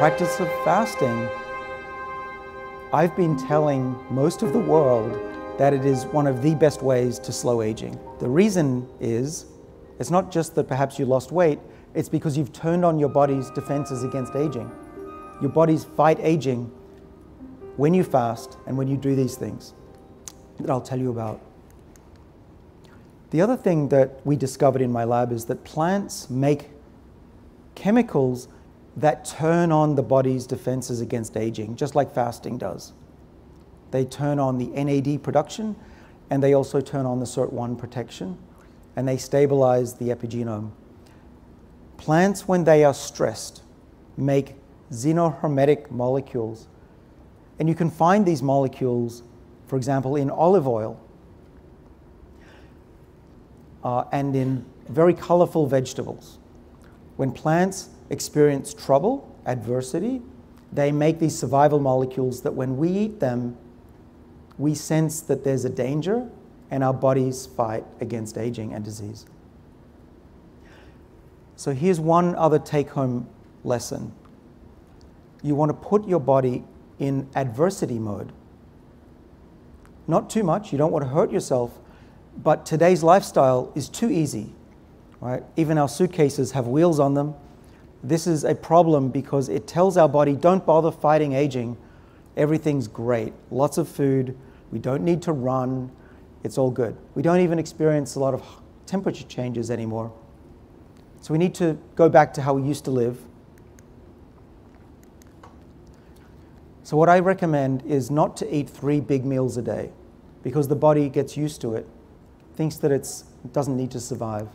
practice of fasting, I've been telling most of the world that it is one of the best ways to slow aging. The reason is, it's not just that perhaps you lost weight, it's because you've turned on your body's defenses against aging. Your bodies fight aging when you fast and when you do these things that I'll tell you about. The other thing that we discovered in my lab is that plants make chemicals that turn on the body's defenses against aging, just like fasting does. They turn on the NAD production and they also turn on the SIRT1 protection and they stabilize the epigenome. Plants, when they are stressed, make xenohormetic molecules. And you can find these molecules, for example, in olive oil uh, and in very colorful vegetables. When plants experience trouble, adversity, they make these survival molecules that when we eat them, we sense that there's a danger and our bodies fight against aging and disease. So here's one other take home lesson. You want to put your body in adversity mode. Not too much, you don't want to hurt yourself, but today's lifestyle is too easy. Right? Even our suitcases have wheels on them. This is a problem because it tells our body, don't bother fighting aging. Everything's great. Lots of food, we don't need to run. It's all good. We don't even experience a lot of temperature changes anymore. So we need to go back to how we used to live. So what I recommend is not to eat three big meals a day because the body gets used to it, thinks that it doesn't need to survive.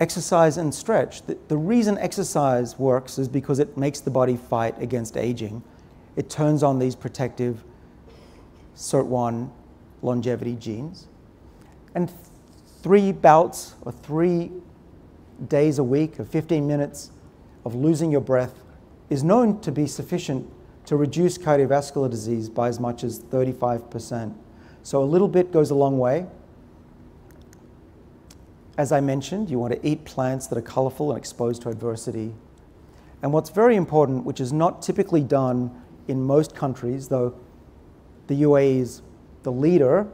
Exercise and stretch. The, the reason exercise works is because it makes the body fight against aging. It turns on these protective SIRT1 longevity genes. And three bouts or three days a week of 15 minutes of losing your breath is known to be sufficient to reduce cardiovascular disease by as much as 35%. So a little bit goes a long way. As I mentioned, you want to eat plants that are colorful and exposed to adversity. And what's very important, which is not typically done in most countries, though the UAE is the leader,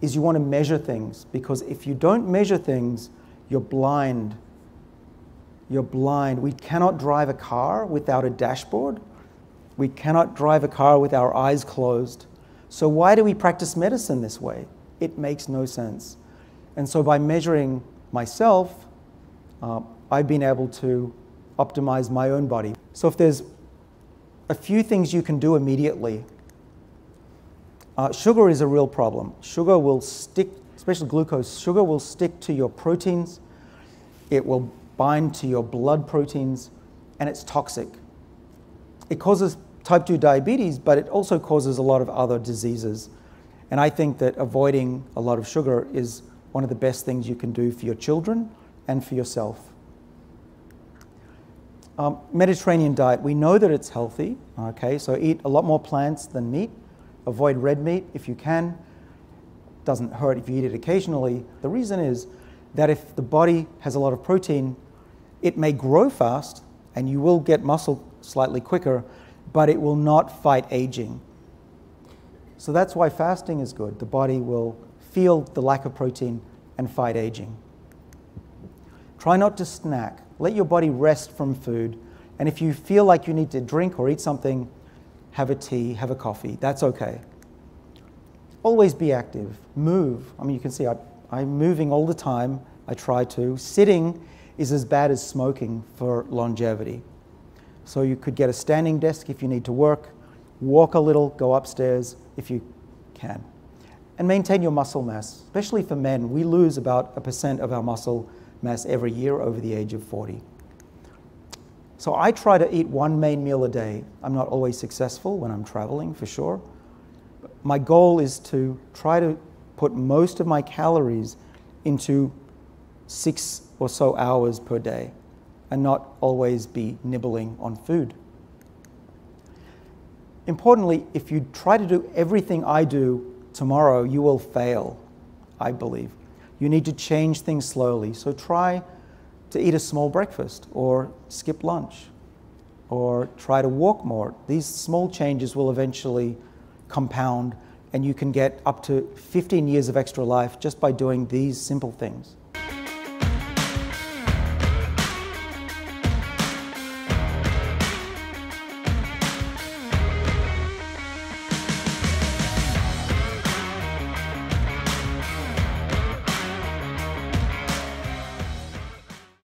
is you want to measure things because if you don't measure things, you're blind. You're blind. We cannot drive a car without a dashboard. We cannot drive a car with our eyes closed. So, why do we practice medicine this way? It makes no sense. And so, by measuring myself, uh, I've been able to optimize my own body. So, if there's a few things you can do immediately uh, sugar is a real problem. Sugar will stick, especially glucose, sugar will stick to your proteins, it will bind to your blood proteins, and it's toxic. It causes type 2 diabetes, but it also causes a lot of other diseases. And I think that avoiding a lot of sugar is one of the best things you can do for your children and for yourself. Um, Mediterranean diet, we know that it's healthy, okay, so eat a lot more plants than meat. Avoid red meat if you can. Doesn't hurt if you eat it occasionally. The reason is that if the body has a lot of protein, it may grow fast and you will get muscle slightly quicker, but it will not fight aging. So that's why fasting is good. The body will feel the lack of protein and fight aging. Try not to snack. Let your body rest from food. And if you feel like you need to drink or eat something, have a tea, have a coffee. That's okay. Always be active. Move. I mean, you can see I, I'm moving all the time. I try to. Sitting is as bad as smoking for longevity. So you could get a standing desk if you need to work, walk a little, go upstairs if you can. And maintain your muscle mass, especially for men. We lose about a percent of our muscle mass every year over the age of 40. So I try to eat one main meal a day. I'm not always successful when I'm traveling, for sure. My goal is to try to put most of my calories into six or so hours per day and not always be nibbling on food. Importantly, if you try to do everything I do tomorrow, you will fail, I believe. You need to change things slowly. So try to eat a small breakfast or skip lunch. or try to walk more. These small changes will eventually compound, and you can get up to 15 years of extra life just by doing these simple things.